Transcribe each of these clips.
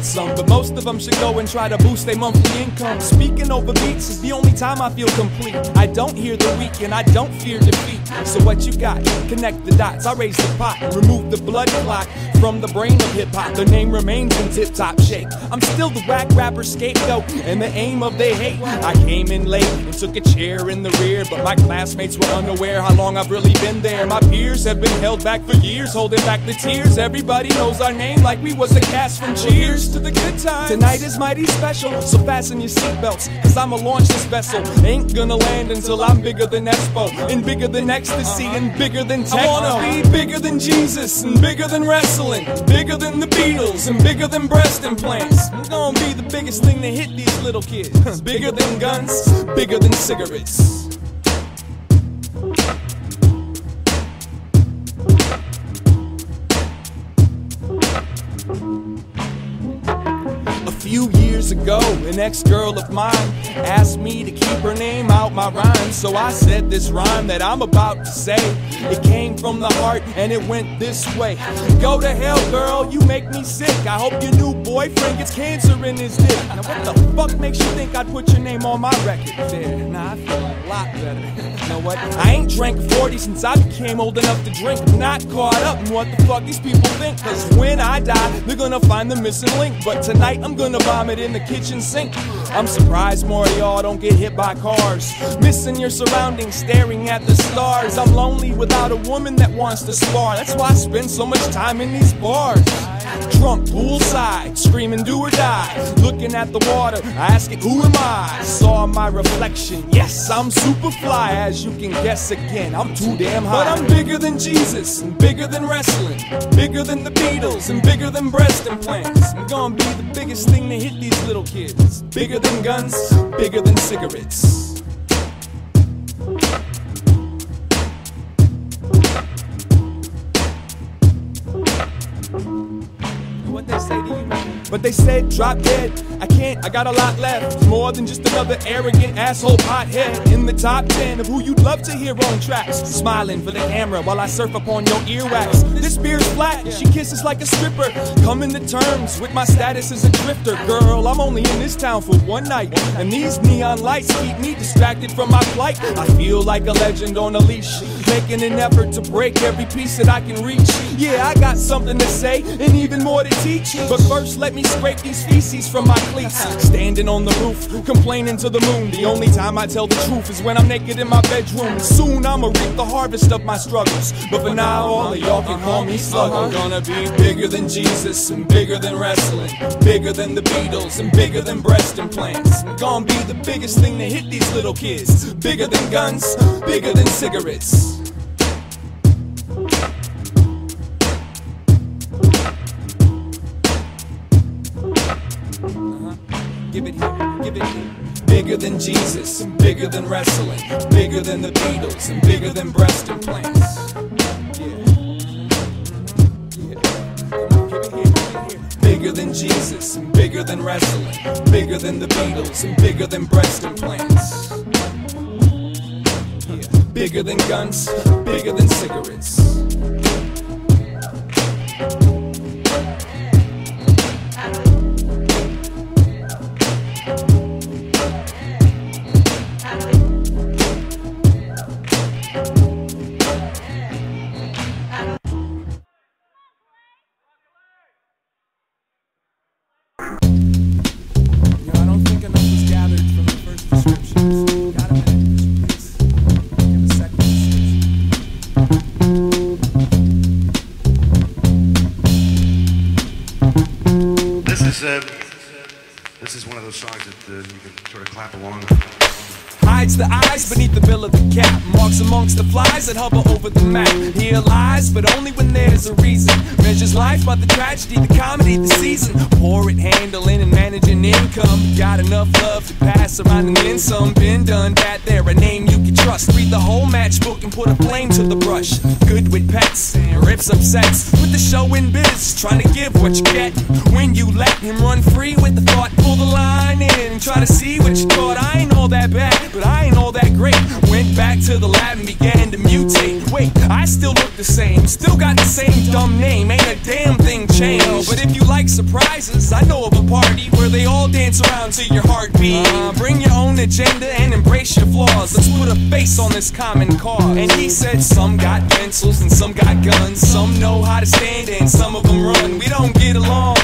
get some, but most of them should go and try to boost their monthly income. Speaking over beats is the only time I feel complete. I don't hear the weak and I don't fear defeat. So what you got? Connect the dots. I raise the pot, remove the blood clot from the brain of hip hop. The name remains in tip top shape. I'm still the whack rapper scapegoat and the aim of their hate. I came in late and took a chair in the rear, but my classmates were unaware how long I've really been there. My peers have been held back for years, holding back the tears. Everybody knows our name like we was the cast from Cheers to the good times. Tonight is mighty special, so fasten your seatbelts, cause I'ma launch this vessel. Ain't gonna land until I'm bigger than Expo, and bigger than ecstasy, and bigger than techno. I wanna be bigger than Jesus, and bigger than wrestling, bigger than the Beatles, and bigger than breast implants. I'm gonna be the biggest thing to hit these little kids. bigger than guns, bigger than cigarettes. Ago, an ex girl of mine asked me to keep her name out my rhyme. So I said this rhyme that I'm about to say. It came from the heart and it went this way Go to hell, girl, you make me sick. I hope your new boyfriend gets cancer in his dick. Now, what the fuck makes you think I'd put your name on my record? There, nah, I feel a lot better. You know what? I ain't drank 40 since I became old enough to drink. Not caught up in what the fuck these people think. Cause when I die, they're gonna find the missing link. But tonight, I'm gonna vomit in the kitchen sink. I'm surprised more of y'all don't get hit by cars. Missing your surroundings, staring at the stars. I'm lonely without a woman that wants to spar. That's why I spend so much time in these bars. Drunk poolside, screaming do or die. Looking at the water, asking who am I? Saw my reflection. Yes, I'm super fly, as you can guess again. I'm too damn high. But I'm bigger than Jesus, and bigger than wrestling, bigger than the Beatles, and bigger than breast implants. I'm gonna be the biggest thing to hit these little kids. Bigger than guns, bigger than cigarettes. What they say to you? But they said drop dead. I can't, I got a lot left. More than just another arrogant asshole pothead in the top 10 of who you'd love to hear on tracks. Smiling for the camera while I surf upon your earwax. This beer's flat, she kisses like a stripper. Coming to terms with my status as a drifter. Girl, I'm only in this town for one night. And these neon lights keep me distracted from my flight. I feel like a legend on a leash. Making an effort to break every piece that I can reach. Yeah, I got something to say and even more to teach. But first, let me scrape these feces from my cleats. Standing on the roof, complaining to the moon. The only time I tell the truth is when I'm naked in my bedroom. Soon I'ma reap the harvest of my struggles. But for now, all of y'all can call me slugger. I'm gonna be bigger than Jesus and bigger than wrestling, bigger than the Beatles and bigger than breast implants. I'm gonna be the biggest thing to hit these little kids. Bigger than guns, bigger than cigarettes. Give it here, give it here. Bigger than Jesus, and bigger than wrestling, bigger than the Beatles, and bigger than breast implants. Bigger than Jesus, and bigger than wrestling, bigger than the Beatles, and bigger than breast implants. Bigger than guns, bigger than cigarettes. Is uh, this is one of those songs that uh, you can sort of clap along. hides the eyes beneath the bill of the cap. Marks amongst the flies that hover over the map. Here lies, but only when there's a reason. Measures life by the tragedy, the comedy, the season. Pour it, handling and managing income. Got enough love to pass around and then some. Been done that there, a name you can trust. Read the whole matchbook and put a flame to the brush. Good with pets rips up sets. With the show in biz, trying to give what you get. When you let him run free with the thought, pull the line in and try to see what you thought. I ain't all that bad, but I ain't all that great. Back to the lab and began to mutate. Wait, I still look the same, still got the same dumb name. Ain't a damn thing changed. But if you like surprises, I know of a party where they all dance around to your heartbeat. Uh, bring your own agenda and embrace your flaws. Let's put a face on this common cause. And he said some got pencils and some got guns. Some know how to stand and some of them run. We don't get along,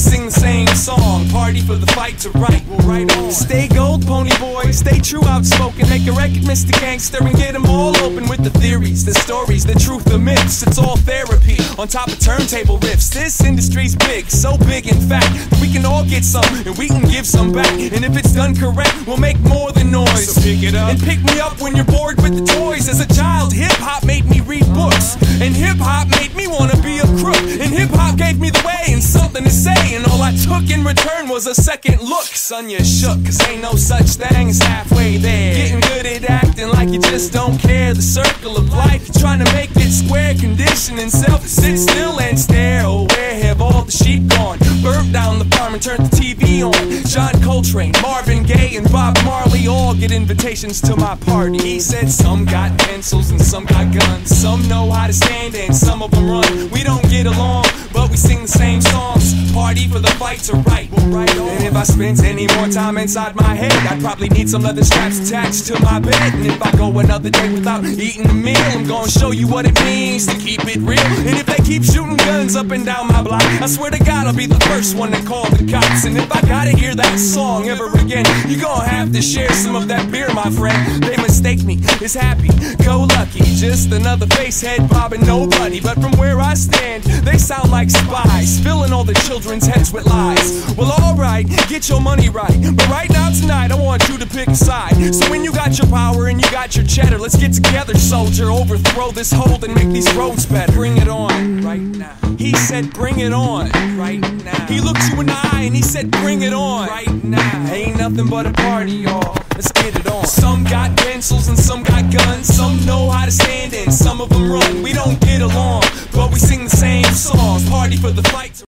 we sing the same song. Party for the fight to right, we'll right on. Stay gold, Ponyboy. Stay true, outspoken. Make a record, Mr. Gangster, and get them all open with the theories, the stories, the truth, the myths. It's all therapy on top of turntable riffs. This industry's big, so big in fact that we can all get some and we can give some back. And if it's done correct, we'll make more than noise. So pick it up and pick me up when you're bored with the toys. As a child, hip hop made me read books, and hip hop made me wanna be a crook. And hip hop gave me the way and something to say, and all I took in return was a second look. Son, you shook, cause ain't no such thing as halfway there. Getting good at acting like you just don't care. The circle of life, you're trying to make it square. Conditioning self to sit still and stare. Oh, where have all the sheep gone? Burnt down the farm and turned the TV on. John Coltrane, Marvin Gaye, and Bob Marley all get invitations to my party. He said some got pencils and some got guns. Some know how to stand and some of them run. We don't get along, we sing the same songs. Party for the fight to right. We'll on. And if I spent any more time inside my head, I'd probably need some leather straps attached to my bed. And if I go another day without eating a meal, I'm gonna show you what it means to keep it real. And if they keep shooting guns up and down my block, I swear to God I'll be the first one to call the cops. And if I gotta hear that song ever again, you're gonna have to share some of that beer, my friend. They mistake me as happy, go lucky, just another face head bobbing nobody. But from where I stand, they sound like spies, filling all the children's heads with lies. Well, alright, get your money right. But right now, tonight, I want you to pick a side. So when you got your power and you got your cheddar, let's get together, soldier. Overthrow this hold and make these roads better. Bring it on, right now. He said, bring it on, right now. He looked you in the eye and he said, bring it on, right now. Ain't nothing but a party, y'all. Let's get it on. Some got pencils and some got guns. Some know how to stand and some of them run. We don't get along, but we sing the same songs. Party for the fight.